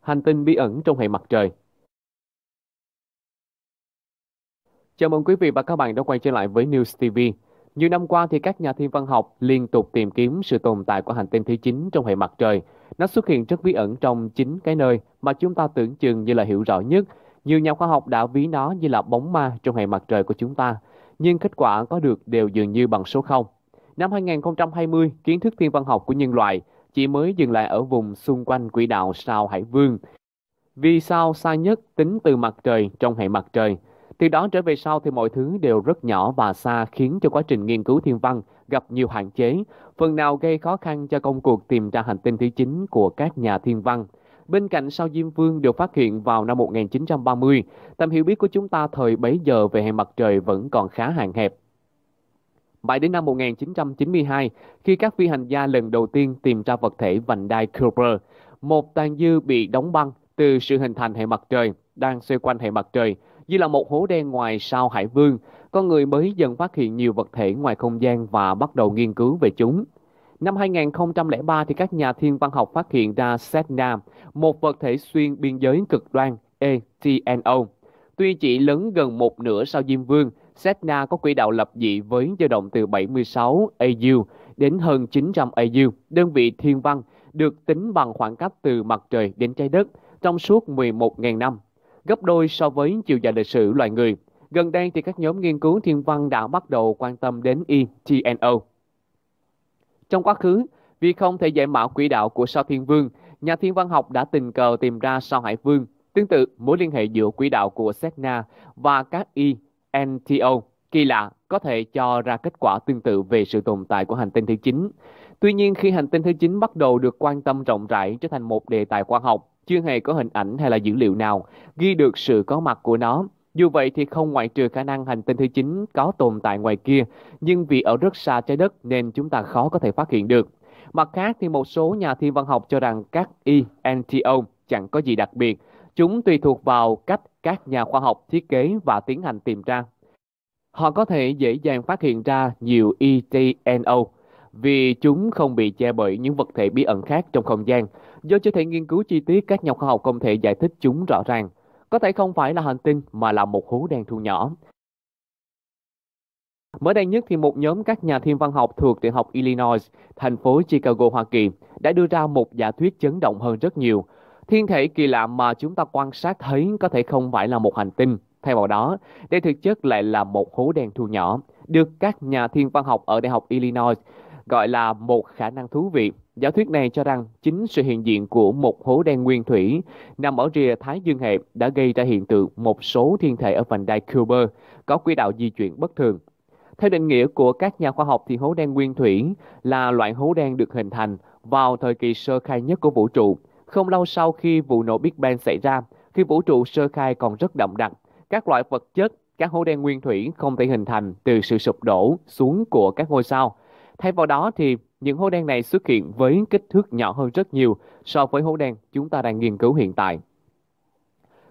hành tinh bí ẩn trong hệ mặt trời. Chào mừng quý vị và các bạn đã quay trở lại với News TV. Nhiều năm qua thì các nhà thiên văn học liên tục tìm kiếm sự tồn tại của hành tinh thứ 9 trong hệ mặt trời. Nó xuất hiện rất bí ẩn trong chính cái nơi mà chúng ta tưởng chừng như là hiểu rõ nhất. Nhiều nhà khoa học đã ví nó như là bóng ma trong hệ mặt trời của chúng ta. Nhưng kết quả có được đều dường như bằng số 0. Năm 2020, kiến thức thiên văn học của nhân loại chỉ mới dừng lại ở vùng xung quanh quỹ đạo sao Hải Vương. Vì sao xa nhất tính từ mặt trời trong hệ mặt trời? Từ đó trở về sau thì mọi thứ đều rất nhỏ và xa khiến cho quá trình nghiên cứu thiên văn gặp nhiều hạn chế, phần nào gây khó khăn cho công cuộc tìm ra hành tinh thứ 9 của các nhà thiên văn. Bên cạnh sao Diêm Vương được phát hiện vào năm 1930, tầm hiểu biết của chúng ta thời bấy giờ về hệ mặt trời vẫn còn khá hạn hẹp. Mãi đến năm 1992, khi các phi hành gia lần đầu tiên tìm ra vật thể vành đai Kuiper, một tàn dư bị đóng băng từ sự hình thành hệ mặt trời đang xoay quanh hệ mặt trời, như là một hố đen ngoài sao Hải Vương, con người mới dần phát hiện nhiều vật thể ngoài không gian và bắt đầu nghiên cứu về chúng. Năm 2003 thì các nhà thiên văn học phát hiện ra Sedna, một vật thể xuyên biên giới cực đoan ETNO. Tuy chỉ lớn gần một nửa sao Diêm Vương, Sedna có quỹ đạo lập dị với dao động từ 76 AU đến hơn 900 AU, đơn vị thiên văn, được tính bằng khoảng cách từ mặt trời đến trái đất trong suốt 11.000 năm, gấp đôi so với chiều dài lịch sử loài người. Gần đây thì các nhóm nghiên cứu thiên văn đã bắt đầu quan tâm đến ETNO. Trong quá khứ, vì không thể giải mã quỹ đạo của sao thiên vương, nhà thiên văn học đã tình cờ tìm ra sao hải vương. Tương tự, mối liên hệ giữa quỹ đạo của Sedna và các NTO kỳ lạ có thể cho ra kết quả tương tự về sự tồn tại của hành tinh thứ 9. Tuy nhiên, khi hành tinh thứ 9 bắt đầu được quan tâm rộng rãi trở thành một đề tài khoa học, chưa hề có hình ảnh hay là dữ liệu nào ghi được sự có mặt của nó. Dù vậy thì không ngoại trừ khả năng hành tinh thứ 9 có tồn tại ngoài kia, nhưng vì ở rất xa trái đất nên chúng ta khó có thể phát hiện được. Mặt khác thì một số nhà thiên văn học cho rằng các ENTO chẳng có gì đặc biệt. Chúng tùy thuộc vào cách các nhà khoa học thiết kế và tiến hành tìm ra. Họ có thể dễ dàng phát hiện ra nhiều ETNO vì chúng không bị che bởi những vật thể bí ẩn khác trong không gian. Do chưa thể nghiên cứu chi tiết, các nhà khoa học không thể giải thích chúng rõ ràng. Có thể không phải là hành tinh mà là một hố đen thu nhỏ. Mới đây nhất thì một nhóm các nhà thiên văn học thuộc Đại học Illinois, thành phố Chicago, Hoa Kỳ đã đưa ra một giả thuyết chấn động hơn rất nhiều. Thiên thể kỳ lạ mà chúng ta quan sát thấy có thể không phải là một hành tinh. Thay vào đó, đây thực chất lại là một hố đen thu nhỏ, được các nhà thiên văn học ở Đại học Illinois gọi là một khả năng thú vị. Giả thuyết này cho rằng chính sự hiện diện của một hố đen nguyên thủy nằm ở rìa Thái Dương hệ đã gây ra hiện tượng một số thiên thể ở vành đai Kuiper có quỹ đạo di chuyển bất thường. Theo định nghĩa của các nhà khoa học thì hố đen nguyên thủy là loại hố đen được hình thành vào thời kỳ sơ khai nhất của vũ trụ, không lâu sau khi vụ nổ Big Bang xảy ra, khi vũ trụ sơ khai còn rất đậm đặc. Các loại vật chất, các hố đen nguyên thủy không thể hình thành từ sự sụp đổ xuống của các ngôi sao, Thay vào đó thì những hố đen này xuất hiện với kích thước nhỏ hơn rất nhiều so với hố đen chúng ta đang nghiên cứu hiện tại.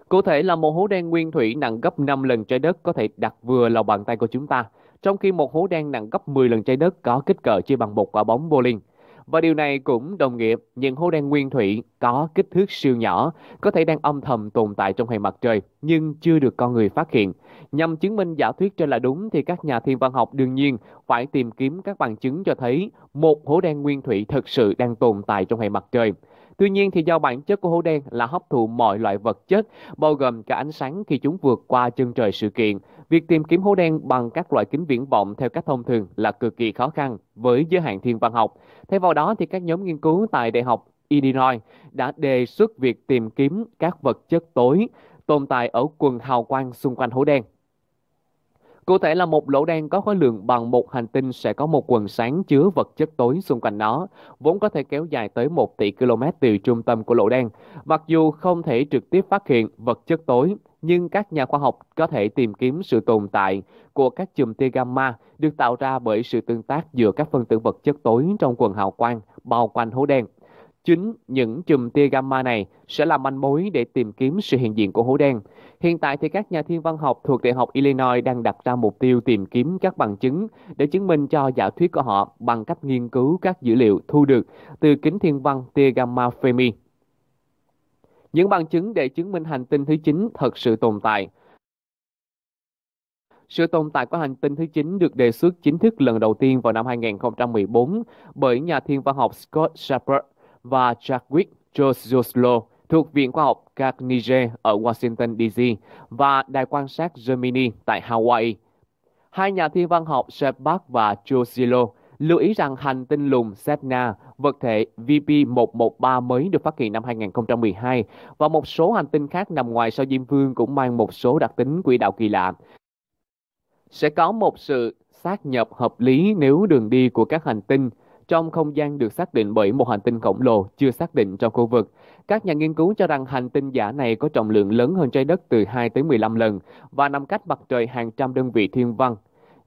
Cụ thể là một hố đen nguyên thủy nặng gấp 5 lần trái đất có thể đặt vừa lòng bàn tay của chúng ta, trong khi một hố đen nặng gấp 10 lần trái đất có kích cỡ chỉ bằng một quả bóng bowling. Và điều này cũng đồng nghĩa những hố đen nguyên thủy có kích thước siêu nhỏ, có thể đang âm thầm tồn tại trong hệ mặt trời, nhưng chưa được con người phát hiện. Nhằm chứng minh giả thuyết trên là đúng, thì các nhà thiên văn học đương nhiên phải tìm kiếm các bằng chứng cho thấy một hố đen nguyên thủy thực sự đang tồn tại trong hệ mặt trời. Tuy nhiên thì do bản chất của hố đen là hấp thụ mọi loại vật chất, bao gồm cả ánh sáng khi chúng vượt qua chân trời sự kiện, việc tìm kiếm hố đen bằng các loại kính viễn vọng theo cách thông thường là cực kỳ khó khăn với giới hạn thiên văn học. Thay vào đó thì các nhóm nghiên cứu tại Đại học Illinois đã đề xuất việc tìm kiếm các vật chất tối tồn tại ở quần hào quang xung quanh hố đen. Cụ thể là một lỗ đen có khối lượng bằng một hành tinh sẽ có một quần sáng chứa vật chất tối xung quanh nó, vốn có thể kéo dài tới 1 tỷ km từ trung tâm của lỗ đen. Mặc dù không thể trực tiếp phát hiện vật chất tối, nhưng các nhà khoa học có thể tìm kiếm sự tồn tại của các chùm tia gamma được tạo ra bởi sự tương tác giữa các phân tử vật chất tối trong quần hào quang bao quanh hố đen. Chính những chùm tia gamma này sẽ là manh mối để tìm kiếm sự hiện diện của hố đen. Hiện tại thì các nhà thiên văn học thuộc Đại học Illinois đang đặt ra mục tiêu tìm kiếm các bằng chứng để chứng minh cho giả thuyết của họ bằng cách nghiên cứu các dữ liệu thu được từ kính thiên văn tia gamma Fermi. Những bằng chứng để chứng minh hành tinh thứ 9 thật sự tồn tại. Sự tồn tại của hành tinh thứ 9 được đề xuất chính thức lần đầu tiên vào năm 2014 bởi nhà thiên văn học Scott Shepard và Chadwick Joslo thuộc Viện Khoa học Carnegie ở Washington, D.C. và Đài quan sát Gemini tại Hawaii. Hai nhà thiên văn học Shepard và Josilo lưu ý rằng hành tinh lùn Sedna, vật thể VP113 mới được phát hiện năm 2012 và một số hành tinh khác nằm ngoài sao Diêm Vương cũng mang một số đặc tính quỹ đạo kỳ lạ. Sẽ có một sự xác nhập hợp lý nếu đường đi của các hành tinh trong không gian được xác định bởi một hành tinh khổng lồ chưa xác định trong khu vực. Các nhà nghiên cứu cho rằng hành tinh giả này có trọng lượng lớn hơn trái đất từ 2 tới 15 lần và nằm cách mặt trời hàng trăm đơn vị thiên văn.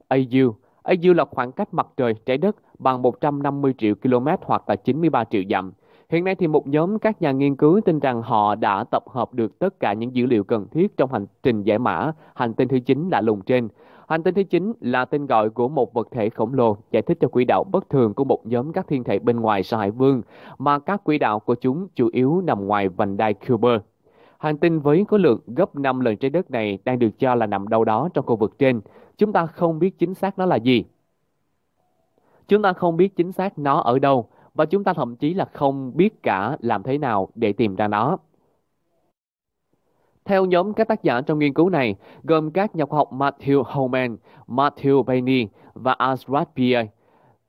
AU AU là khoảng cách mặt trời trái đất bằng 150 triệu km hoặc là 93 triệu dặm. Hiện nay thì một nhóm các nhà nghiên cứu tin rằng họ đã tập hợp được tất cả những dữ liệu cần thiết trong hành trình giải mã, hành tinh thứ 9 lạ lùng trên. Hành tinh thứ 9 là tên gọi của một vật thể khổng lồ giải thích cho quỹ đạo bất thường của một nhóm các thiên thể bên ngoài sao Hải Vương, mà các quỹ đạo của chúng chủ yếu nằm ngoài vành đai Kuiper. Hành tinh với khối lượng gấp 5 lần trái đất này đang được cho là nằm đâu đó trong khu vực trên. Chúng ta không biết chính xác nó là gì. Chúng ta không biết chính xác nó ở đâu và chúng ta thậm chí là không biết cả làm thế nào để tìm ra nó. Theo nhóm các tác giả trong nghiên cứu này, gồm các nhà khoa học Matthew Holman, Matthew Bainey và Azrat Pierre,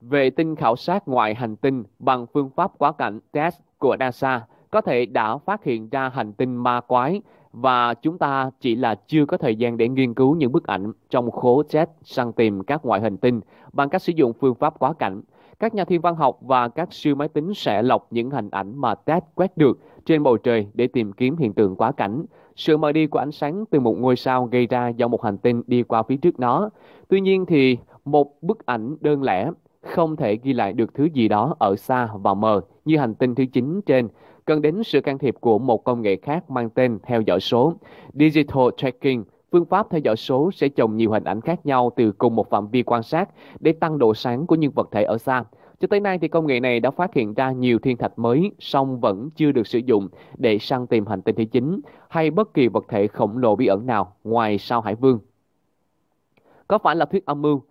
vệ tinh khảo sát ngoài hành tinh bằng phương pháp quá cảnh TESS của NASA có thể đã phát hiện ra hành tinh ma quái và chúng ta chỉ là chưa có thời gian để nghiên cứu những bức ảnh trong khố TESS săn tìm các ngoại hành tinh bằng cách sử dụng phương pháp quá cảnh. Các nhà thiên văn học và các siêu máy tính sẽ lọc những hình ảnh mà Ted quét được trên bầu trời để tìm kiếm hiện tượng quá cảnh. Sự mờ đi của ánh sáng từ một ngôi sao gây ra do một hành tinh đi qua phía trước nó. Tuy nhiên thì một bức ảnh đơn lẻ không thể ghi lại được thứ gì đó ở xa và mờ như hành tinh thứ 9 trên, cần đến sự can thiệp của một công nghệ khác mang tên theo dõi số. Digital Tracking, phương pháp theo dõi số sẽ chồng nhiều hình ảnh khác nhau từ cùng một phạm vi quan sát để tăng độ sáng của những vật thể ở xa. Cho tới nay thì công nghệ này đã phát hiện ra nhiều thiên thạch mới, song vẫn chưa được sử dụng để săn tìm hành tinh thứ 9 hay bất kỳ vật thể khổng lồ bí ẩn nào ngoài sao Hải Vương. Có phải là thuyết âm mưu?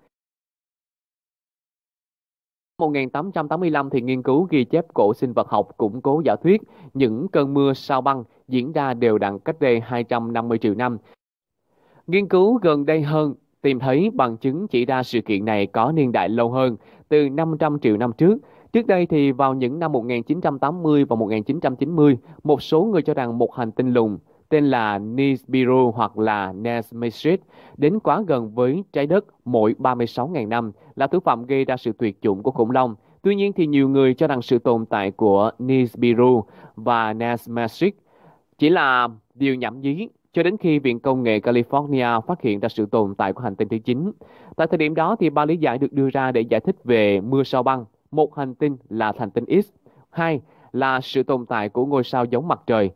1885 thì nghiên cứu ghi chép cổ sinh vật học củng cố giả thuyết những cơn mưa sao băng diễn ra đều đặn cách đây 250 triệu năm. Nghiên cứu gần đây hơn tìm thấy bằng chứng chỉ ra sự kiện này có niên đại lâu hơn, từ 500 triệu năm trước. Trước đây thì vào những năm 1980 và 1990, một số người cho rằng một hành tinh lùn tên là Nibiru hoặc là Nesmesis đến quá gần với trái đất mỗi 36.000 năm là thứ phạm gây ra sự tuyệt chủng của khủng long. Tuy nhiên thì nhiều người cho rằng sự tồn tại của Nibiru và Nesmesis chỉ là điều nhảm nhí cho đến khi Viện Công nghệ California phát hiện ra sự tồn tại của hành tinh thứ 9. Tại thời điểm đó thì ba lý giải được đưa ra để giải thích về mưa sao băng. Một hành tinh là hành tinh X, hai là sự tồn tại của ngôi sao giống mặt trời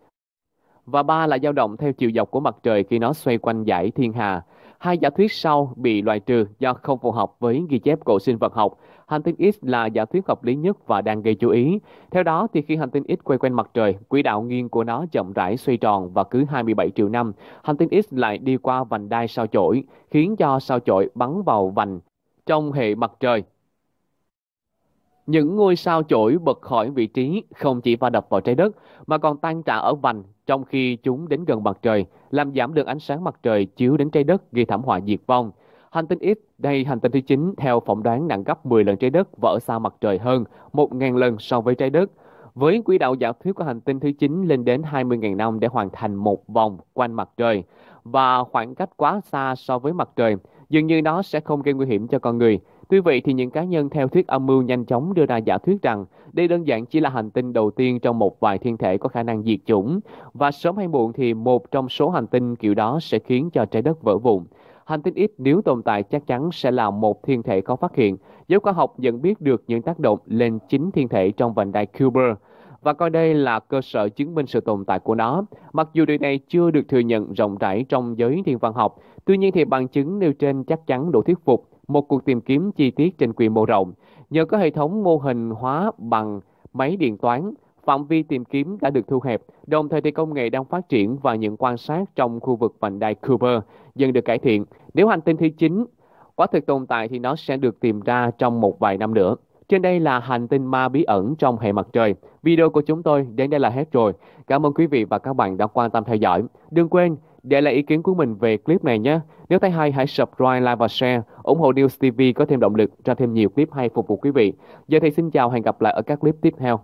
và ba là dao động theo chiều dọc của mặt trời khi nó xoay quanh dải thiên hà. Hai giả thuyết sau bị loại trừ do không phù hợp với ghi chép cổ sinh vật học. Hành tinh X là giả thuyết hợp lý nhất và đang gây chú ý. Theo đó, thì khi hành tinh X quay quanh mặt trời, quỹ đạo nghiêng của nó chậm rãi xoay tròn và cứ 27 triệu năm, hành tinh X lại đi qua vành đai sao chổi, khiến cho sao chổi bắn vào vành trong hệ mặt trời. Những ngôi sao chổi bật khỏi vị trí không chỉ va đập vào trái đất mà còn tan trả ở vành trong khi chúng đến gần mặt trời, làm giảm lượng ánh sáng mặt trời chiếu đến trái đất gây thảm họa diệt vong. Hành tinh X, đây hành tinh thứ 9, theo phỏng đoán nặng gấp 10 lần trái đất và ở xa mặt trời hơn 1.000 lần so với trái đất. Với quỹ đạo giả thuyết của hành tinh thứ 9 lên đến 20.000 năm để hoàn thành một vòng quanh mặt trời và khoảng cách quá xa so với mặt trời, dường như nó sẽ không gây nguy hiểm cho con người. Tuy vậy thì những cá nhân theo thuyết âm mưu nhanh chóng đưa ra giả thuyết rằng đây đơn giản chỉ là hành tinh đầu tiên trong một vài thiên thể có khả năng diệt chủng và sớm hay muộn thì một trong số hành tinh kiểu đó sẽ khiến cho trái đất vỡ vụn. Hành tinh ít nếu tồn tại chắc chắn sẽ là một thiên thể có phát hiện. Giới khoa học nhận biết được những tác động lên chính thiên thể trong vành đai Kuiper và coi đây là cơ sở chứng minh sự tồn tại của nó. Mặc dù điều này chưa được thừa nhận rộng rãi trong giới thiên văn học, tuy nhiên thì bằng chứng nêu trên chắc chắn đủ thuyết phục một cuộc tìm kiếm chi tiết trên quy mô rộng. Nhờ có hệ thống mô hình hóa bằng máy điện toán, phạm vi tìm kiếm đã được thu hẹp, đồng thời thì công nghệ đang phát triển và những quan sát trong khu vực vành đai Kuiper dần được cải thiện. Nếu hành tinh thứ 9 quả thực tồn tại thì nó sẽ được tìm ra trong một vài năm nữa. Trên đây là hành tinh ma bí ẩn trong hệ mặt trời. Video của chúng tôi đến đây là hết rồi. Cảm ơn quý vị và các bạn đã quan tâm theo dõi. Đừng quên để lại ý kiến của mình về clip này nhé. Nếu thấy hay hãy subscribe, like và share, ủng hộ News TV có thêm động lực ra thêm nhiều clip hay phục vụ quý vị. Giờ thì xin chào hẹn gặp lại ở các clip tiếp theo.